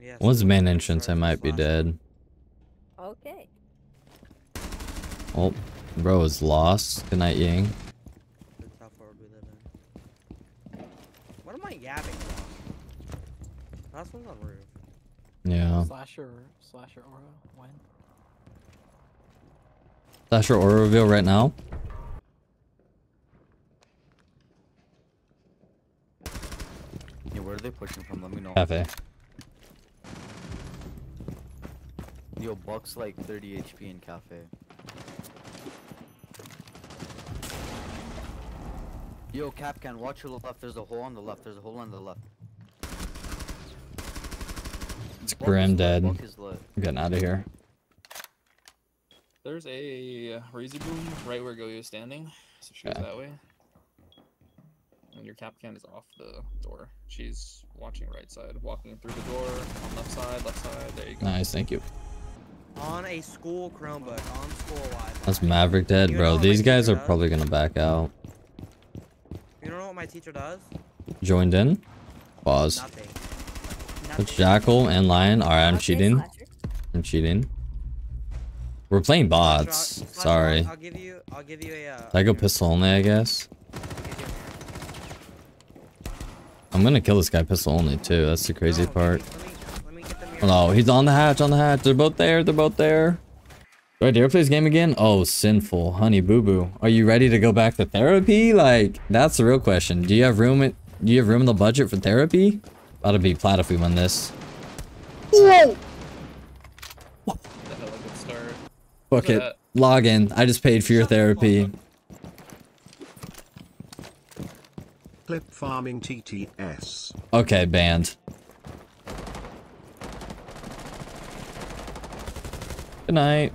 Yeah, One's the main entrance. I might be dead. Okay. Oh, bro is lost. Good night, Ying. That's how far we live in. What am I yapping about? Last one's on roof. Yeah. Slasher, slasher aura, when? Slasher aura reveal right now. Yeah, where are they pushing from? Let me know. Cafe. Yo, Buck's like 30 HP in cafe. Yo, Capcan, watch your left. There's a hole on the left. There's a hole on the left. It's Grim dead. Buck is lit. I'm getting out of here. There's a Razy Boom right where Goyo is standing. So she goes Okay. that way. And your Capcan is off the door. She's watching right side, walking through the door on left side, left side. There you go. Nice, thank you. On a school Chromebook, on school Wi-Fi. That's Maverick dead, bro. These guys are does? probably gonna back out. You don't know what my teacher does? Joined in. Pause. Nothing. It's Nothing. Jackal and Lion. Alright, I'm Okay, cheating. Slasher. I'm cheating. We're playing bots. Slash, I'll- Sorry. I'll give you. I'll give you a. Uh, I go pistol only, I guess? I'll give you a mirror. I'm gonna kill this guy pistol only too. That's the crazy No, part. Let me, let me get the mirror. Oh no, he's on the hatch, on the hatch. They're both there, they're both there. Do I dare play this game again? Oh, sinful. Honey boo boo. Are you ready to go back to therapy? Like, that's the real question. Do you have room in, do you have room in the budget for therapy? About to be plat if we win this. Whoa! The hell a good start. Fuck it. that. Log in. I just paid for your Shut the fuck therapy. Clip farming TTS. Okay, banned. Good night.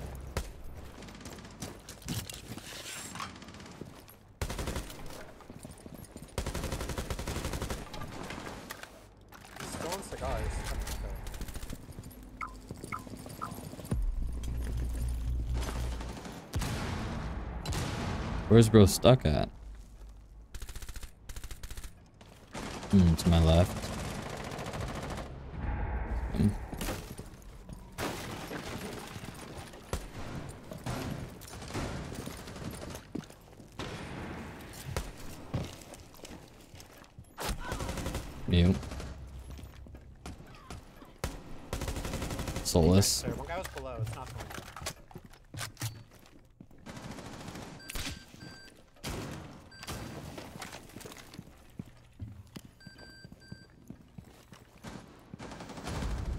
Where's bro stuck at? Hmm, to my left. Hmm. Mute. Soulless. There, one guy was below. It's not going good.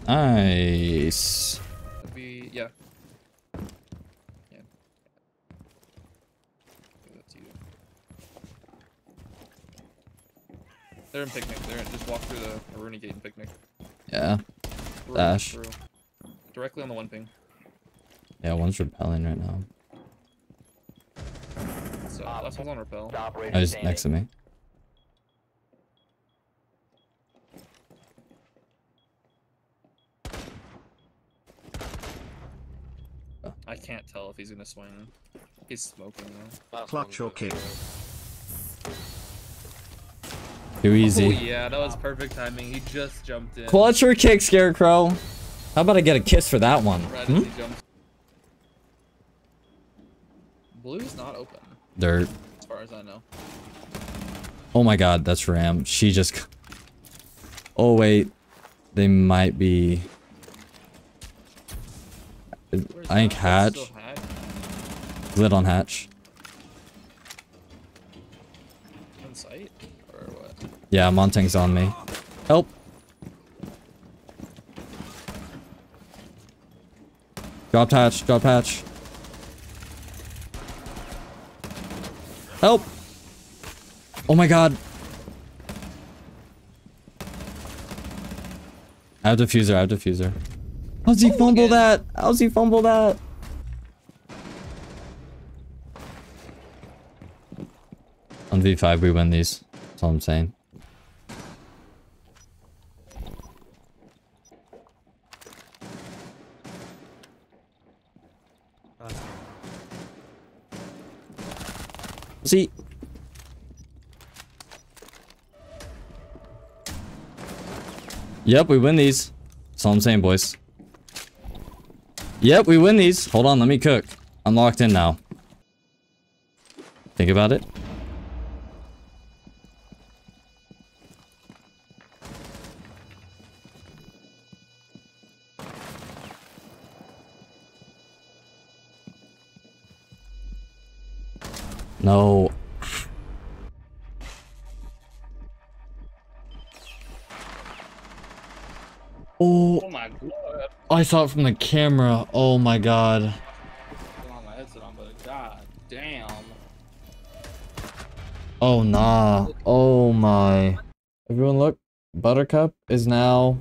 Nice. It'd be yeah. Yeah. Give that to you. They're in picnic. They're in, just walk through the Rooney gate and picnic. Yeah. Through, Dash. through. Directly on the one ping. Yeah, one's repelling right now. So last one's on repel. Oh, he's next to me. I can't tell if he's gonna swing. He's smoking though. Clutch or kick. Too easy. Oh easy. yeah, that was perfect timing. He just jumped in. Clutch or kick, Scarecrow? How about I get a kiss for that one? Right Hmm? as he jumps. Blue's not open, Dirt. as far as I know. Oh my god, that's Ram. She just... Oh wait. They might be... Where's I think hatch. Lid on hatch. On site? Or what? Yeah, Montagne's on me. Help. Drop hatch, drop hatch. Help! Oh my god. I have diffuser, I have diffuser. How's he Oh, fumble that? How's he fumble that? On V5 we win these. That's all I'm saying. See? Yep, we win these. That's all I'm saying, boys. Yep, we win these. Hold on, let me cook. I'm locked in now. Think about it. No. Oh, Oh my god. I saw it from the camera. Oh my god. Put on my headset on, but god damn. Oh nah. Oh my. Everyone look. Buttercup is now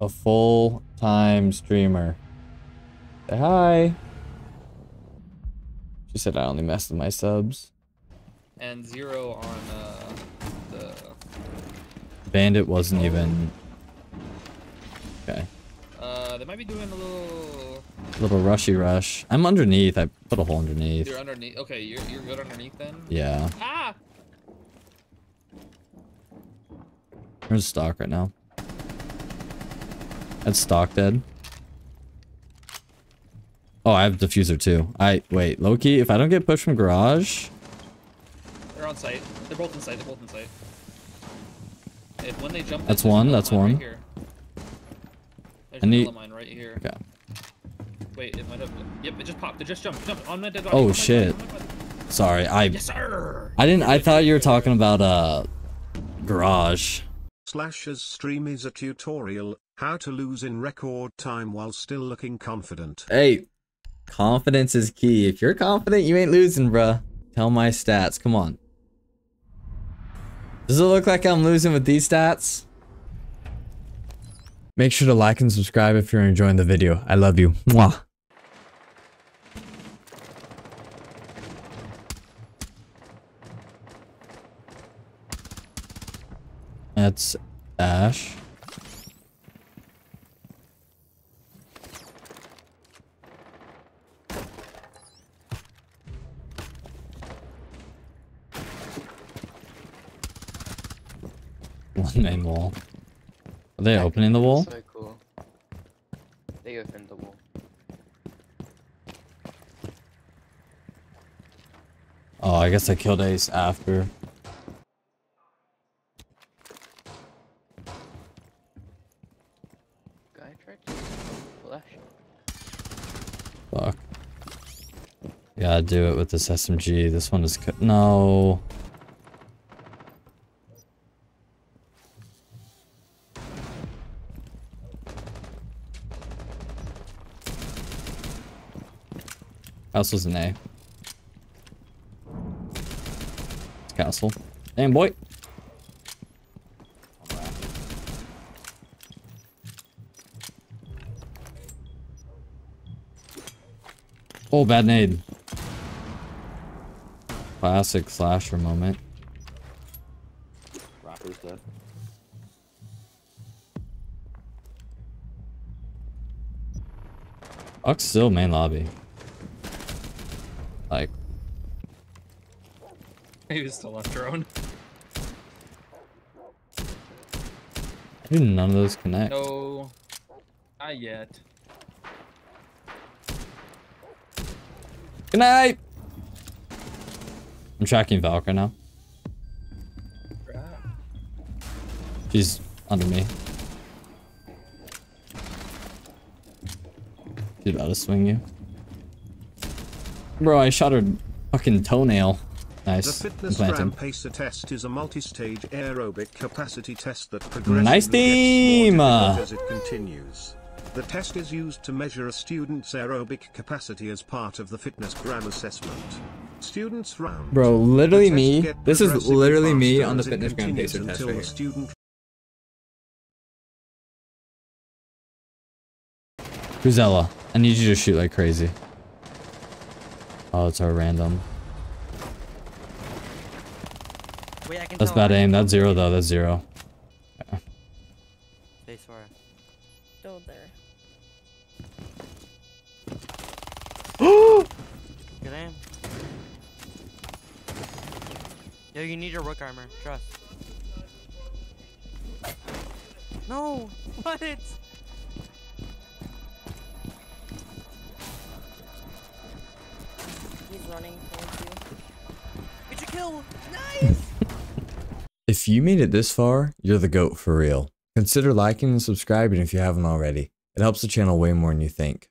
a full-time streamer. Say hi. She said I only messed with my subs. And zero on uh the Bandit wasn't even Okay. uh they might be doing a little Little rushy rush. I'm underneath. I put a hole underneath. you're underneath okay, you're you're good underneath then? Yeah. Ah! Where's stock right now? That's stock dead. Oh, I have diffuser too. I wait, Loki, if I don't get pushed from garage, They're on site. They're both in sight, they're both in sight. If when they jump That's one, that's one. Right here. There's I need- mine right here. Okay. Wait, it might have yep, it just popped. It just jumped. Jumped on my dead body. Oh, on my shit. body, on. Sorry, I Yes sir! I didn't I thought you were talking about uh garage. Slash's stream is a tutorial, how to lose in record time while still looking confident. Hey, confidence is key. If you're confident, you ain't losing, bruh. Tell my stats. Come on. Does it look like I'm losing with these stats? Make sure to like and subscribe if you're enjoying the video. I love you. Mwah. That's Ash. Main wall. Are they opening the wall? So cool. They opened the wall. Oh, I guess I killed Ace after. Guy tried to flash. Fuck. Gotta do it with this SMG. This one is co- no. House was an A. Castle. Damn boy. Oh, bad nade. Classic slasher moment. Rapper's dead. Uck's still main lobby. Like, He was still on drone. dude, none of those connect. No. Not yet. Good night! I'm tracking Valk right now. She's under me. She's about to swing you. Bro, I shot her fucking toenail. The Nice. fitness Implanted. gram pacer test is a multi-stage aerobic capacity test that progressively Nice team! as it continues. The test is used to measure a student's aerobic capacity as part of the fitness gram assessment. Students round. Bro, literally me. This is literally me on the fitness gram pacer test right here. student Cruzella, I need you to shoot like crazy. Oh, it's our random. Wait, I can That's bad aim. That's zero though. That's zero. They swear. Still there. Good aim. Yo, you need your rook armor. Trust. No! What? If you made it this far, you're the GOAT for real. Consider liking and subscribing if you haven't already. It helps the channel way more than you think.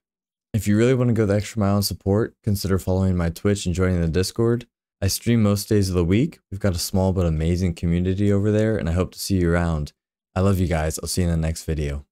If you really want to go the extra mile and support, consider following my Twitch and joining the Discord. I stream most days of the week. We've got a small but amazing community over there, and I hope to see you around. I love you guys. I'll see you in the next video.